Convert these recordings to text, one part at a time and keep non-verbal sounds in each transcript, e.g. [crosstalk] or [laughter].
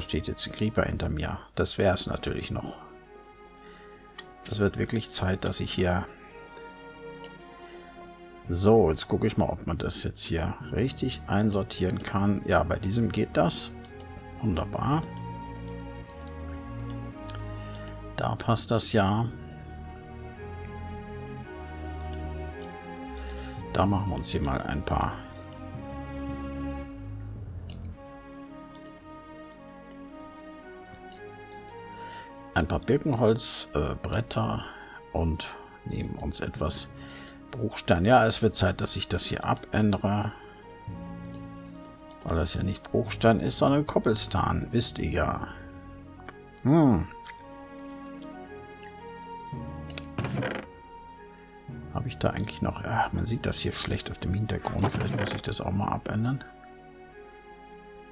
steht jetzt ein Creeper hinter mir. Das wäre es natürlich noch. Das wird wirklich Zeit, dass ich hier... So, jetzt gucke ich mal, ob man das jetzt hier richtig einsortieren kann. Ja, bei diesem geht das. Wunderbar. Da passt das ja. Da machen wir uns hier mal ein paar ein paar Birkenholzbretter äh, und nehmen uns etwas Bruchstein. Ja, es wird Zeit, dass ich das hier abändere. Weil das ja nicht Bruchstein ist, sondern Koppelstan. Wisst ihr ja. Hm. Habe ich da eigentlich noch... Ach, man sieht das hier schlecht auf dem Hintergrund. Vielleicht muss ich das auch mal abändern.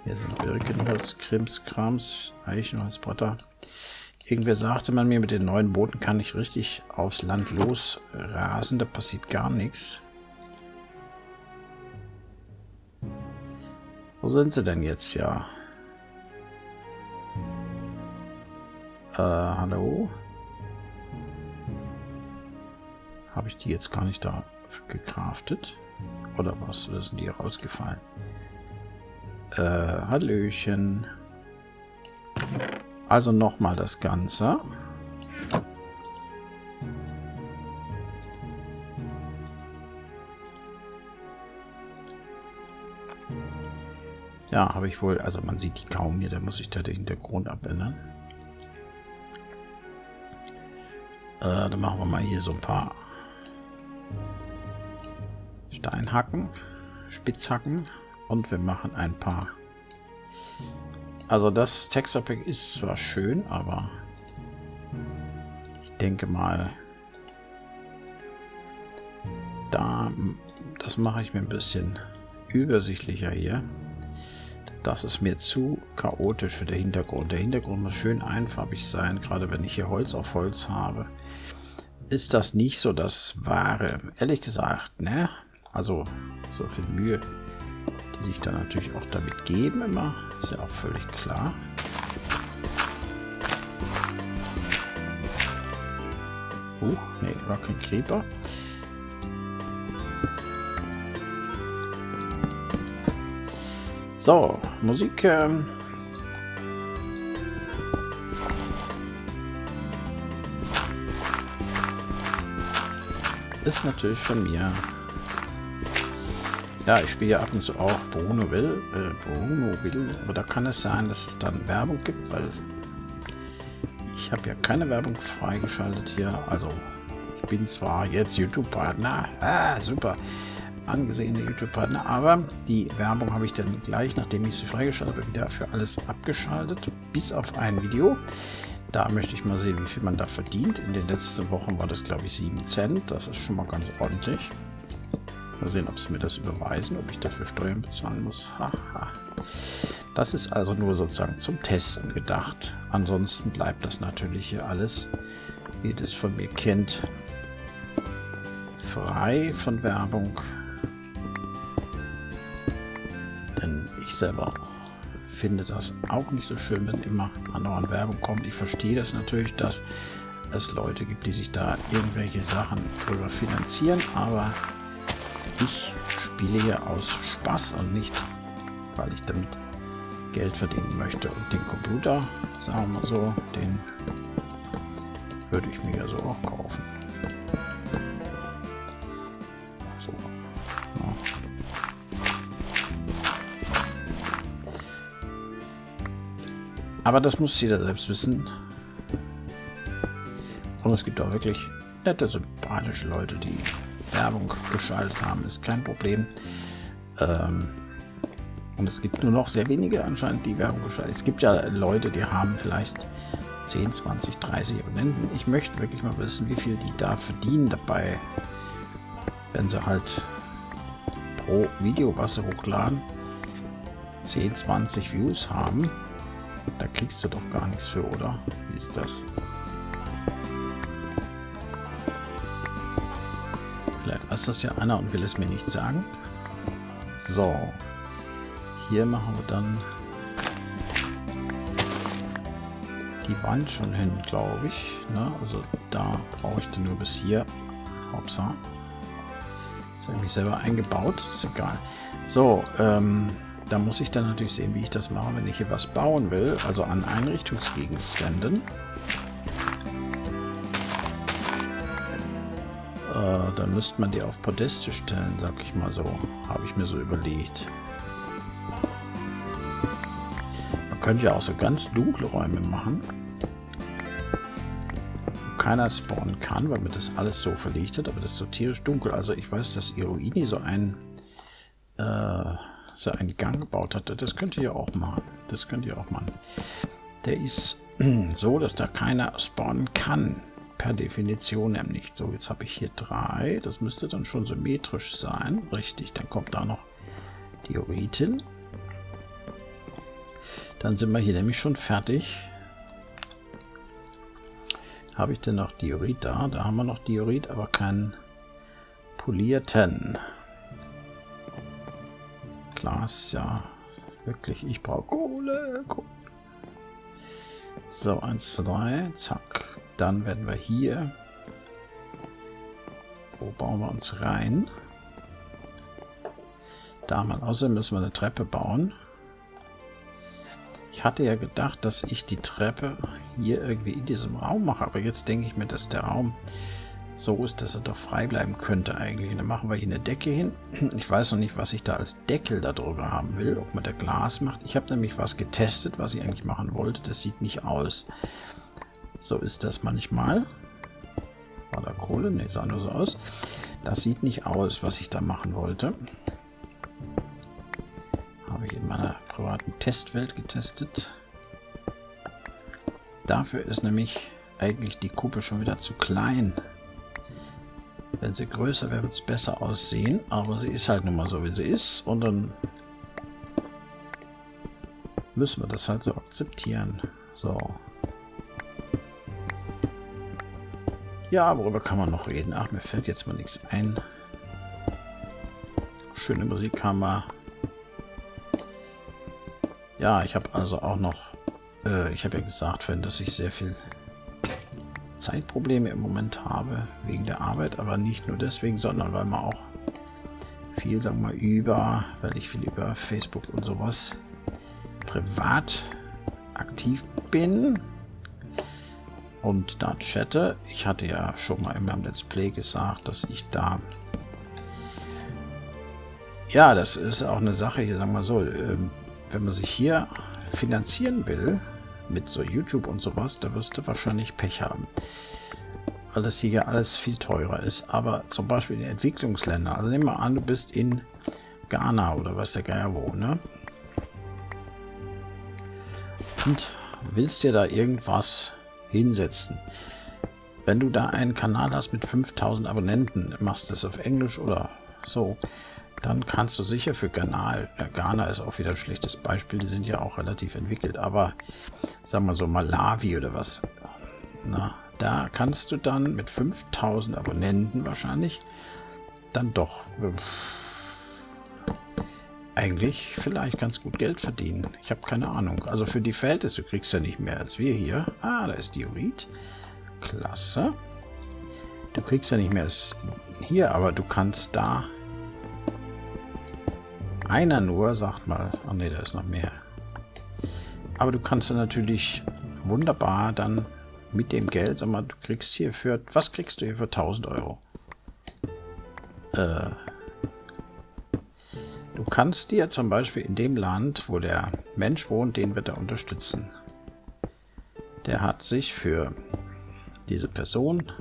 Hier sind Birkenholz, Krimskrams, Eichenholzbretter. Irgendwer sagte man mir, mit den neuen Booten kann ich richtig aufs Land losrasen. Da passiert gar nichts. Wo sind sie denn jetzt? Ja. Äh, hallo? Habe ich die jetzt gar nicht da gekraftet? Oder was? Oder sind die rausgefallen? Äh, Hallöchen. Also nochmal das Ganze. Ja, habe ich wohl, also man sieht die kaum hier, da muss ich da den Hintergrund abändern. Äh, dann machen wir mal hier so ein paar Steinhacken, Spitzhacken und wir machen ein paar also das Texture Pack ist zwar schön, aber ich denke mal, da das mache ich mir ein bisschen übersichtlicher hier. Das ist mir zu chaotisch für der Hintergrund. Der Hintergrund muss schön einfarbig sein, gerade wenn ich hier Holz auf Holz habe. Ist das nicht so das Wahre? Ehrlich gesagt, ne? Also so viel Mühe die sich dann natürlich auch damit geben immer. Ist ja auch völlig klar. Uh, nee, war kein Creeper. So, Musik. Ähm ist natürlich von mir ja, ich spiele ja ab und zu auch Bruno Will, äh, Bruno Will, aber da kann es sein, dass es dann Werbung gibt, weil ich habe ja keine Werbung freigeschaltet hier. Also ich bin zwar jetzt YouTube-Partner, [laughs] ah, super, angesehene YouTube-Partner, aber die Werbung habe ich dann gleich, nachdem ich sie freigeschaltet habe, wieder für alles abgeschaltet, bis auf ein Video. Da möchte ich mal sehen, wie viel man da verdient. In den letzten Wochen war das, glaube ich, 7 Cent. Das ist schon mal ganz ordentlich. Mal sehen, ob sie mir das überweisen, ob ich dafür Steuern bezahlen muss. Haha. Das ist also nur sozusagen zum Testen gedacht. Ansonsten bleibt das natürlich hier alles, wie ihr das von mir kennt, frei von Werbung. Denn ich selber finde das auch nicht so schön, wenn immer an Werbung kommt. Ich verstehe das natürlich, dass es Leute gibt, die sich da irgendwelche Sachen drüber finanzieren, aber ich spiele hier aus Spaß und nicht, weil ich damit Geld verdienen möchte. Und den Computer, sagen wir so, den würde ich mir ja so auch kaufen. So. Ja. Aber das muss jeder selbst wissen. Und es gibt auch wirklich nette, sympathische Leute, die Werbung geschaltet haben, ist kein Problem. Ähm, und es gibt nur noch sehr wenige anscheinend, die Werbung geschaltet Es gibt ja Leute, die haben vielleicht 10, 20, 30 Abonnenten. Ich möchte wirklich mal wissen, wie viel die da verdienen dabei, wenn sie halt pro Video, was sie hochladen, 10, 20 Views haben. Da kriegst du doch gar nichts für, oder? Wie ist das? Weiß das ja einer und will es mir nicht sagen. So. Hier machen wir dann die Wand schon hin, glaube ich. Ne? Also da brauche ich dann nur bis hier. Hauptsache. Das habe ich mich selber eingebaut. Ist egal. So, ähm, da muss ich dann natürlich sehen, wie ich das mache, wenn ich hier was bauen will. Also an Einrichtungsgegenständen. Äh, dann müsste man die auf Podeste stellen, sag ich mal so. Habe ich mir so überlegt. Man könnte ja auch so ganz dunkle Räume machen. Wo keiner spawnen kann, weil man das alles so verlegt hat, aber das ist so tierisch dunkel. Also ich weiß, dass Iroini so ein äh, so einen Gang gebaut hat. Das könnt ihr auch machen. Das könnt ihr auch machen. Der ist [clears throat] so, dass da keiner spawnen kann. Per Definition nämlich. So, jetzt habe ich hier drei. Das müsste dann schon symmetrisch sein. Richtig, dann kommt da noch Diorit hin. Dann sind wir hier nämlich schon fertig. Habe ich denn noch Diorit da? Da haben wir noch Diorit, aber keinen polierten. Glas, ja. Wirklich, ich brauche Kohle, Kohle. So, 1, 2, 3, zack. Dann werden wir hier. Wo bauen wir uns rein? Da mal außerdem müssen wir eine Treppe bauen. Ich hatte ja gedacht, dass ich die Treppe hier irgendwie in diesem Raum mache, aber jetzt denke ich mir, dass der Raum so ist, dass er doch frei bleiben könnte eigentlich. dann machen wir hier eine Decke hin. Ich weiß noch nicht, was ich da als Deckel darüber haben will, ob man da Glas macht. Ich habe nämlich was getestet, was ich eigentlich machen wollte. Das sieht nicht aus. So ist das manchmal. War da Kohle? Ne, sah nur so aus. Das sieht nicht aus, was ich da machen wollte. Habe ich in meiner privaten Testwelt getestet. Dafür ist nämlich eigentlich die Kuppe schon wieder zu klein. Wenn sie größer wäre, wird es besser aussehen. Aber sie ist halt nun mal so, wie sie ist. Und dann müssen wir das halt so akzeptieren. So. Ja, worüber kann man noch reden? Ach, mir fällt jetzt mal nichts ein. Schöne Musik haben wir. Ja, ich habe also auch noch... Äh, ich habe ja gesagt, wenn dass ich sehr viel Zeitprobleme im Moment habe, wegen der Arbeit, aber nicht nur deswegen, sondern weil man auch viel, sagen wir über, weil ich viel über Facebook und sowas privat aktiv bin und da chatte. Ich hatte ja schon mal in meinem Let's Play gesagt, dass ich da ja, das ist auch eine Sache hier, sagen wir so, ähm, wenn man sich hier finanzieren will, mit so YouTube und sowas, da wirst du wahrscheinlich Pech haben. Weil das hier ja alles viel teurer ist. Aber zum Beispiel in Entwicklungsländern, also nehmen wir an, du bist in Ghana oder was der Geier wo, ne? Und willst dir da irgendwas hinsetzen. Wenn du da einen Kanal hast mit 5000 Abonnenten, machst das auf Englisch oder so, dann kannst du sicher für Ghana, äh, Ghana ist auch wieder ein schlechtes Beispiel, die sind ja auch relativ entwickelt, aber sagen wir so Malawi oder was, na, da kannst du dann mit 5000 Abonnenten wahrscheinlich dann doch äh, eigentlich vielleicht ganz gut Geld verdienen. Ich habe keine Ahnung. Also für die Verhältnisse kriegst du ja nicht mehr als wir hier. Ah, da ist Diorit. Klasse. Du kriegst ja nicht mehr als hier, aber du kannst da einer nur, sagt mal. Oh ne, da ist noch mehr. Aber du kannst dann natürlich wunderbar dann mit dem Geld, sag mal, du kriegst hier für, was kriegst du hier für 1000 Euro? Äh, du kannst dir zum Beispiel in dem Land, wo der Mensch wohnt, den wird er unterstützen. Der hat sich für diese Person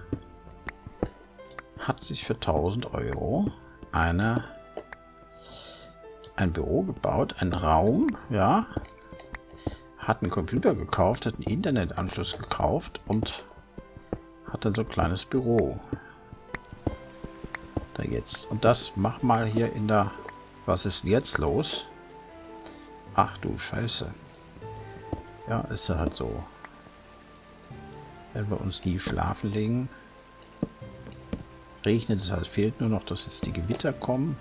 hat sich für 1000 Euro eine ein Büro gebaut, ein Raum, ja, hat einen Computer gekauft, hat einen Internetanschluss gekauft und hat dann so ein kleines Büro. Da jetzt. Und das mach mal hier in der... Was ist jetzt los? Ach du Scheiße. Ja, ist ja halt so. Wenn wir uns die schlafen legen, regnet es halt. Fehlt nur noch, dass jetzt die Gewitter kommen.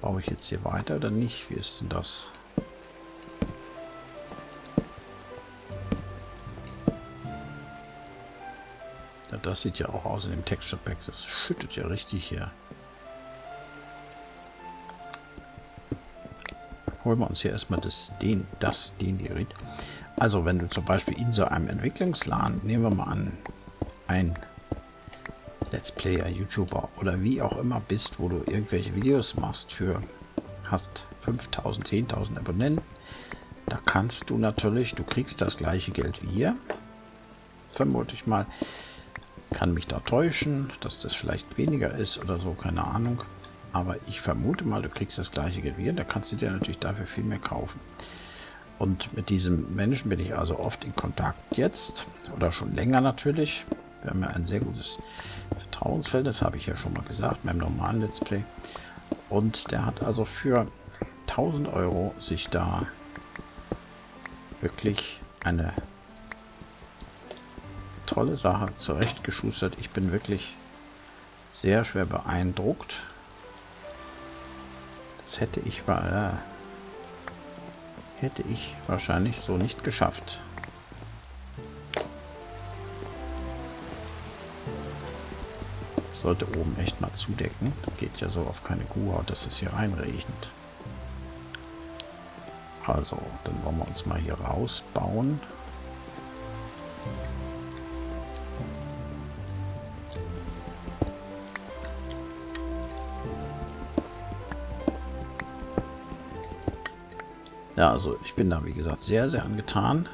Baue ich jetzt hier weiter oder nicht? Wie ist denn das? Ja, das sieht ja auch aus in dem Texture Pack. Das schüttet ja richtig hier. Holen wir uns hier erstmal das, den, das, den Gerät. Also wenn du zum Beispiel in so einem Entwicklungsladen, nehmen wir mal an, ein Let's Player, YouTuber oder wie auch immer bist, wo du irgendwelche Videos machst für, hast 5000, 10.000 Abonnenten, da kannst du natürlich, du kriegst das gleiche Geld wie hier, vermute ich mal, kann mich da täuschen, dass das vielleicht weniger ist oder so, keine Ahnung. Aber ich vermute mal, du kriegst das gleiche hier, da kannst du dir natürlich dafür viel mehr kaufen. Und mit diesem Menschen bin ich also oft in Kontakt jetzt oder schon länger natürlich. Wir haben ja ein sehr gutes Vertrauensfeld, das habe ich ja schon mal gesagt, beim normalen Let's Play. Und der hat also für 1000 Euro sich da wirklich eine tolle Sache zurechtgeschustert. Ich bin wirklich sehr schwer beeindruckt. Hätte ich äh, hätte ich wahrscheinlich so nicht geschafft. Sollte oben echt mal zudecken. Geht ja so auf keine Kuhhaut, dass es hier reinregnet. Also, dann wollen wir uns mal hier rausbauen. Ja, also ich bin da wie gesagt sehr, sehr angetan,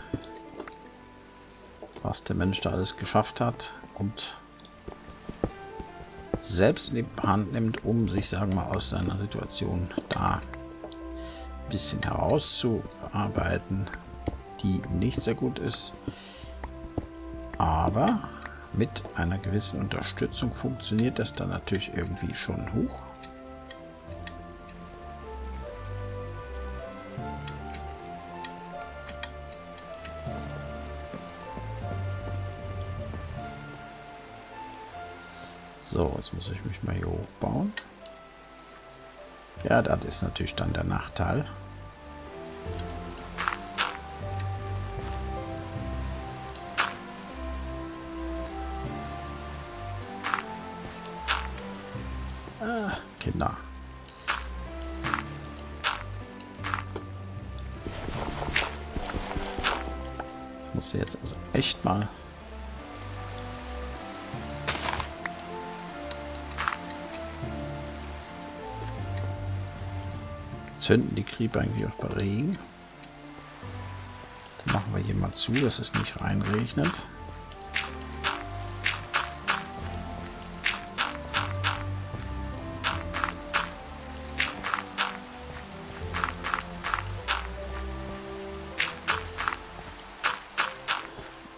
was der Mensch da alles geschafft hat und selbst in die Hand nimmt, um sich, sagen wir mal, aus seiner Situation da ein bisschen herauszuarbeiten, die nicht sehr gut ist. Aber mit einer gewissen Unterstützung funktioniert das dann natürlich irgendwie schon hoch. So, jetzt muss ich mich mal hier hochbauen. Ja, das ist natürlich dann der Nachteil. Ah, Kinder. Ich muss jetzt also echt mal zünden die Creeper eigentlich auch bei Regen. Dann machen wir hier mal zu, dass es nicht reinregnet.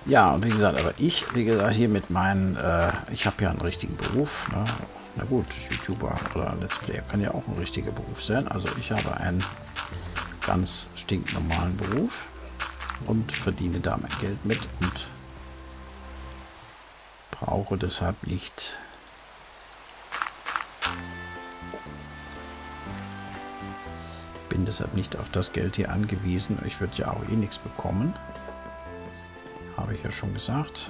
Ja, und wie gesagt, aber ich, wie gesagt, hier mit meinen, äh, ich habe ja einen richtigen Beruf, ne? Na gut, YouTuber oder Let's Player kann ja auch ein richtiger Beruf sein. Also ich habe einen ganz stinknormalen Beruf und verdiene da mein Geld mit und brauche deshalb nicht bin deshalb nicht auf das Geld hier angewiesen. Ich würde ja auch eh nichts bekommen. Habe ich ja schon gesagt.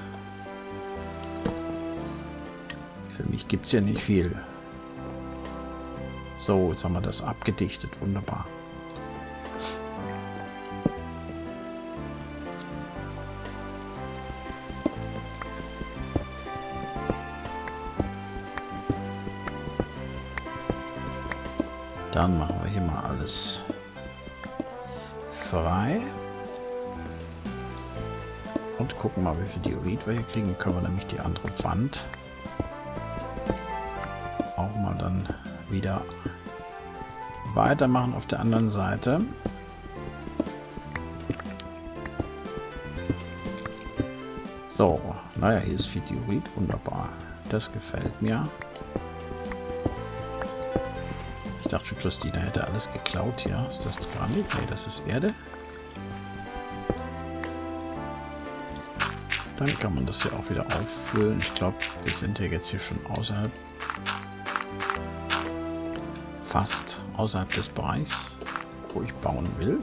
Für mich gibt es ja nicht viel. So, jetzt haben wir das abgedichtet. Wunderbar. Dann machen wir hier mal alles frei. Und gucken mal, wie viel Diorit wir hier kriegen. Können wir nämlich die andere Wand dann wieder weitermachen auf der anderen Seite. So, naja, hier ist Videorit, wunderbar. Das gefällt mir. Ich dachte schon, Christina hätte alles geklaut hier. Ist das Granit? Nee, das ist Erde. Dann kann man das ja auch wieder auffüllen. Ich glaube, wir sind ja jetzt hier schon außerhalb fast außerhalb des Bereichs, wo ich bauen will.